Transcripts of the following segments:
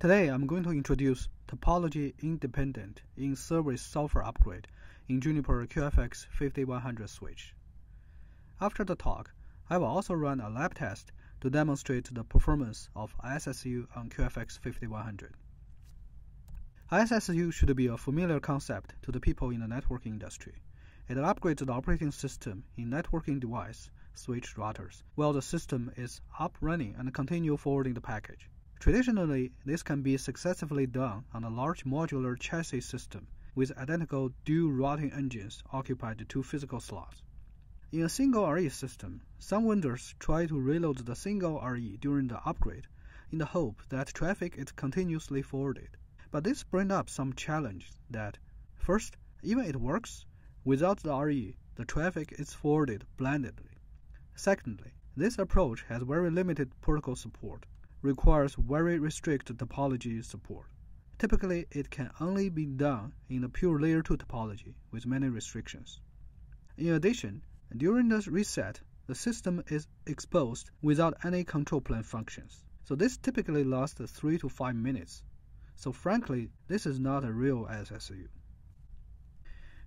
Today I'm going to introduce topology independent in-service software upgrade in Juniper QFX 5100 switch. After the talk, I will also run a lab test to demonstrate the performance of ISSU on QFX 5100. ISSU should be a familiar concept to the people in the networking industry. It upgrades the operating system in networking device switch routers while the system is up running and continue forwarding the package. Traditionally, this can be successfully done on a large modular chassis system with identical dual routing engines occupied two physical slots. In a single RE system, some vendors try to reload the single RE during the upgrade in the hope that traffic is continuously forwarded. But this brings up some challenges that, first, even it works, without the RE, the traffic is forwarded blindly. Secondly, this approach has very limited protocol support, requires very restricted topology support. Typically, it can only be done in a pure layer 2 topology with many restrictions. In addition, during the reset, the system is exposed without any control plane functions. So this typically lasts 3 to 5 minutes. So frankly, this is not a real SSU.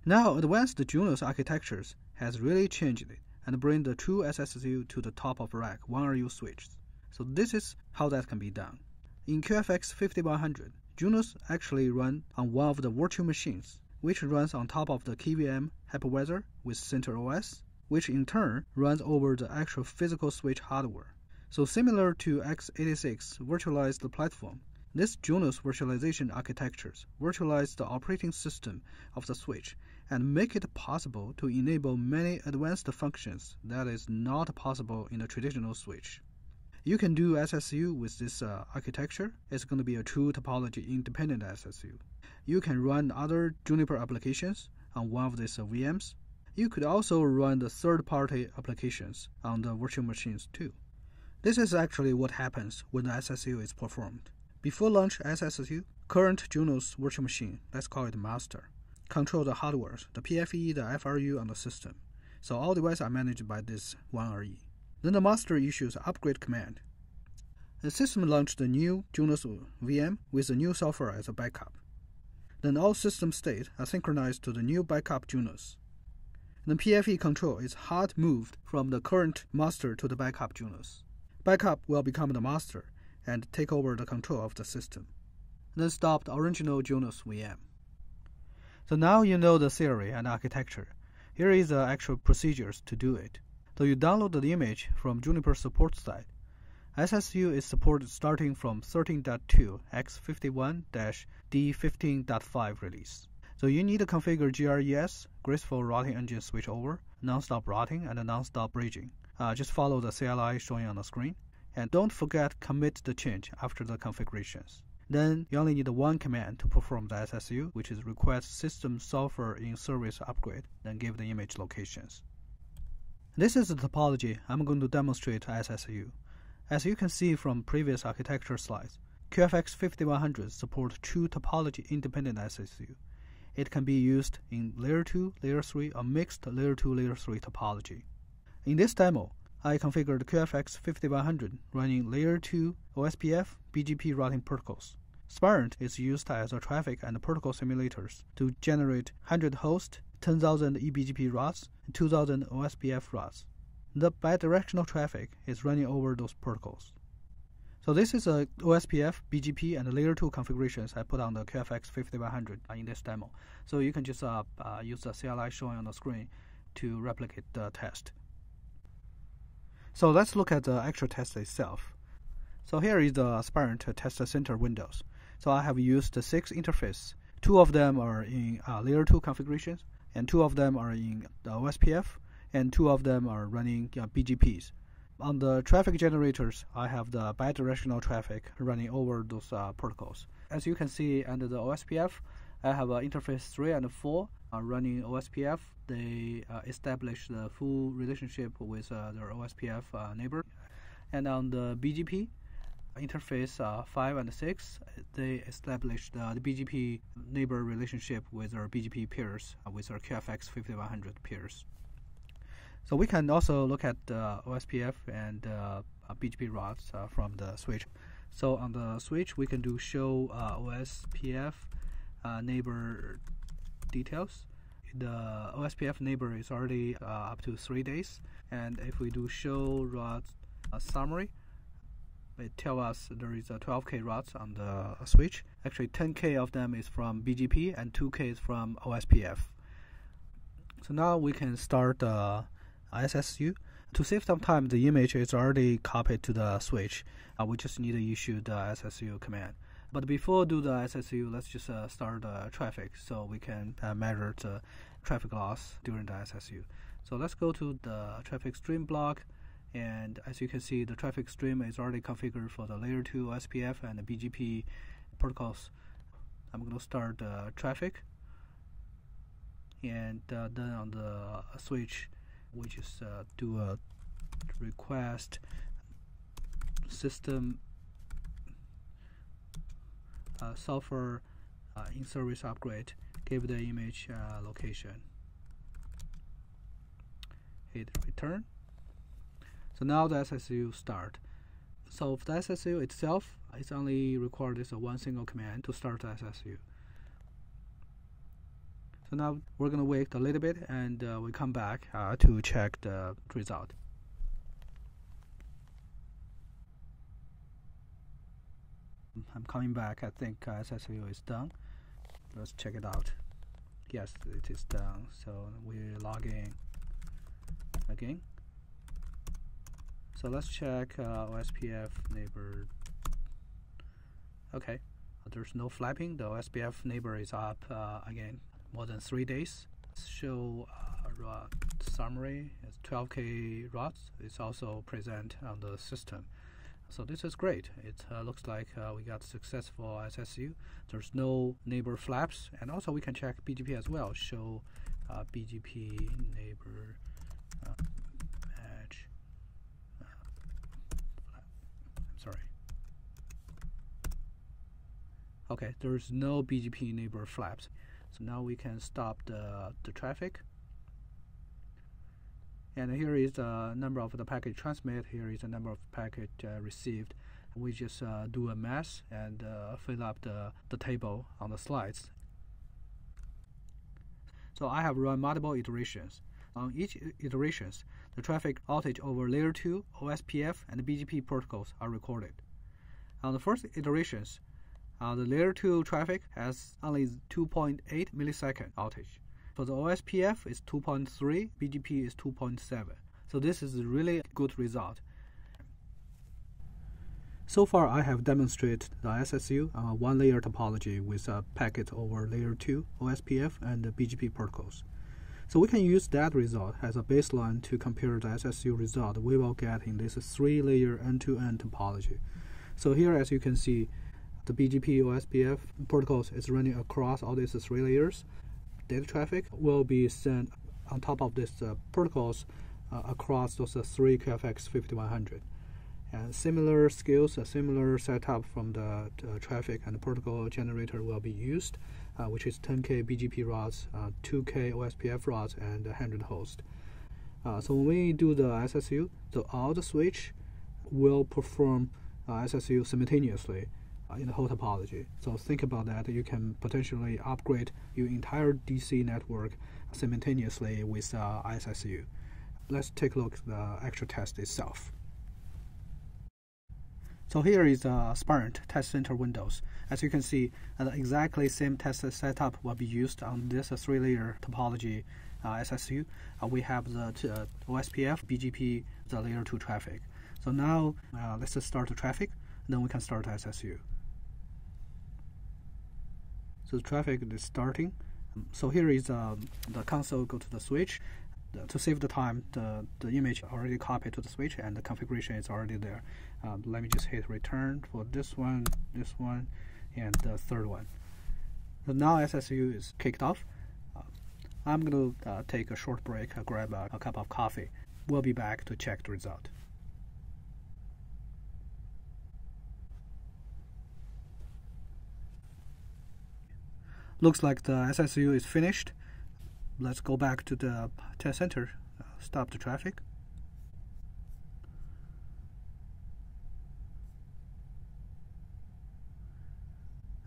Now, advanced Junos architectures has really changed it and bring the true SSU to the top of rack 1RU switches. So this is how that can be done. In QFX 5100, Junos actually run on one of the virtual machines, which runs on top of the KVM hypervisor with CentOS, which in turn runs over the actual physical switch hardware. So similar to x86 virtualized platform, this Junos virtualization architectures virtualize the operating system of the switch and make it possible to enable many advanced functions that is not possible in a traditional switch. You can do SSU with this uh, architecture. It's going to be a true topology independent SSU. You can run other Juniper applications on one of these uh, VMs. You could also run the third-party applications on the virtual machines too. This is actually what happens when the SSU is performed. Before launch SSU, current Junos virtual machine, let's call it master, control the hardware, the PFE, the FRU, and the system. So all devices are managed by this one RE. Then the master issues upgrade command. The system launched the new Junos VM with the new software as a backup. Then all system state are synchronized to the new backup Junos. The PFE control is hard moved from the current master to the backup Junos. Backup will become the master and take over the control of the system. Then stop the original Junos VM. So now you know the theory and architecture. Here is the actual procedures to do it. So you download the image from Juniper support site. SSU is supported starting from 13.2 X51-D15.5 release. So you need to configure GRES, Graceful Routing Engine Switchover, Non-Stop routing, and Non-Stop bridging. Uh, just follow the CLI showing on the screen. And don't forget commit the change after the configurations. Then you only need one command to perform the SSU, which is request system software in service upgrade, then give the image locations. This is the topology I'm going to demonstrate SSU. As you can see from previous architecture slides, QFX 5100 supports two topology independent SSU. It can be used in layer 2, layer 3, or mixed layer 2, layer 3 topology. In this demo, I configured QFX 5100 running Layer 2 OSPF BGP routing protocols. Spirent is used as a traffic and protocol simulators to generate 100 host, 10,000 eBGP routes, and 2,000 OSPF routes. The bidirectional traffic is running over those protocols. So this is a OSPF, BGP, and Layer 2 configurations I put on the QFX 5100 in this demo. So you can just uh, uh, use the CLI showing on the screen to replicate the test. So let's look at the actual test itself. So here is the Spirent Test Center windows. So I have used six interfaces. Two of them are in uh, layer 2 configurations, and two of them are in the OSPF, and two of them are running uh, BGPs. On the traffic generators, I have the bidirectional traffic running over those uh, protocols. As you can see under the OSPF, I have uh, interface 3 and 4 uh, running OSPF. They uh, establish the full relationship with uh, their OSPF uh, neighbor. And on the BGP interface uh, 5 and 6, they established the BGP neighbor relationship with our BGP peers, with our QFX 5100 peers. So we can also look at the OSPF and BGP routes from the switch. So on the switch, we can do show uh, OSPF uh, neighbor details. The OSPF neighbor is already uh, up to three days, and if we do show uh, summary, it tells us there is a 12k routes on the switch. Actually, 10k of them is from BGP and 2k is from OSPF. So now we can start the SSU. To save some time, the image is already copied to the switch. Uh, we just need to issue the SSU command. But before do the SSU, let's just uh, start the traffic so we can uh, measure the traffic loss during the SSU. So let's go to the traffic stream block. And as you can see, the traffic stream is already configured for the layer 2 OSPF and the BGP protocols. I'm going to start the traffic. And uh, then on the switch, we just uh, do a request system uh, software uh, in service upgrade give the image uh, location hit return so now the SSU start so the SSU itself it's only required this one single command to start the SSU so now we're gonna wait a little bit and uh, we come back uh, to check the result I'm coming back. I think uh, SSU is done. Let's check it out. Yes, it is done. So we log in again. So let's check uh, OSPF neighbor. Okay, there's no flapping. The OSPF neighbor is up uh, again more than three days. Show uh, summary. It's 12k routes. It's also present on the system. So this is great. It uh, looks like uh, we got successful SSU. There's no neighbor flaps, and also we can check BGP as well. Show uh, BGP neighbor uh, match. Uh, I'm sorry. Okay, there's no BGP neighbor flaps. So now we can stop the the traffic. And here is the number of the packet transmit. Here is the number of packet uh, received. We just uh, do a mass and uh, fill up the, the table on the slides. So I have run multiple iterations. On each iterations, the traffic outage over layer 2, OSPF, and BGP protocols are recorded. On the first iterations, uh, the layer 2 traffic has only 2.8 millisecond outage. For the OSPF, it's 2.3, BGP is 2.7. So this is a really good result. So far, I have demonstrated the SSU a one-layer topology with a packet over layer 2, OSPF, and the BGP protocols. So we can use that result as a baseline to compare the SSU result we will get in this three-layer end-to-end topology. So here, as you can see, the BGP OSPF protocols is running across all these three layers, data traffic will be sent on top of these uh, protocols uh, across those uh, three QFX 5100. And similar skills, a similar setup from the traffic and the protocol generator will be used, uh, which is 10K BGP routes, 2K OSPF routes, and 100 host. Uh, so when we do the SSU, so all the switch will perform uh, SSU simultaneously uh, in the whole topology. So think about that. You can potentially upgrade your entire DC network simultaneously with uh, SSU. Let's take a look at the actual test itself. So here is a Spirent test center windows. As you can see, uh, the exactly same test setup will be used on this three-layer topology uh, SSU. Uh, we have the uh, OSPF, BGP, the layer 2 traffic. So now uh, let's start the traffic, then we can start SSU. So the traffic is starting. Um, so here is um, the console. Go to the switch. To save the time, the, the image already copied to the switch and the configuration is already there. Um, let me just hit return for this one, this one, and the third one. So now SSU is kicked off. Uh, I'm going to uh, take a short break, uh, grab a, a cup of coffee. We'll be back to check the result. Looks like the SSU is finished. Let's go back to the test center, uh, stop the traffic.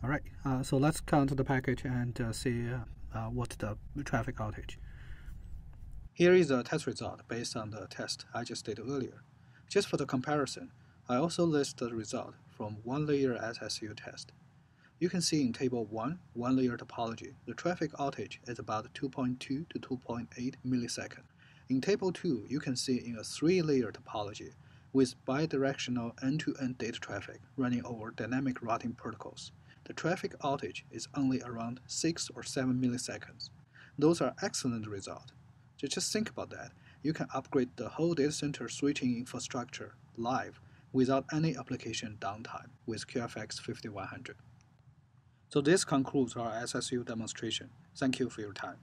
All right, uh, so let's count the package and uh, see uh, what's the traffic outage. Here is the test result based on the test I just did earlier. Just for the comparison, I also list the result from one layer SSU test. You can see in Table 1, one layer topology, the traffic outage is about 2.2 to 2.8 milliseconds. In Table 2, you can see in a three-layer topology with bidirectional end-to-end data traffic running over dynamic routing protocols. The traffic outage is only around 6 or 7 milliseconds. Those are excellent results. So Just think about that. You can upgrade the whole data center switching infrastructure live without any application downtime with QFX 5100. So this concludes our SSU demonstration. Thank you for your time.